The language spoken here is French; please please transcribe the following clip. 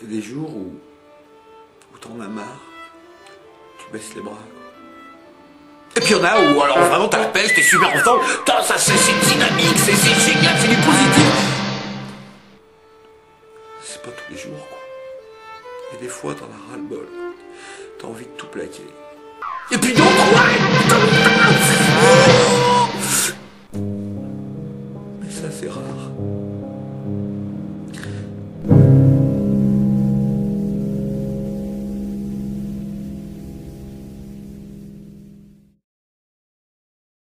Il y a des jours où, où t'en as marre, tu baisses les bras. Et puis il y en a où alors vraiment t'as la pêche, t'es super content, Putain, ça c'est dynamique, c'est c'est génial, c'est du positif. C'est pas tous les jours quoi. Et des fois t'en as ras le bol. T'as envie de tout plaquer. Et puis d'autres, ouais Mais ça c'est rare.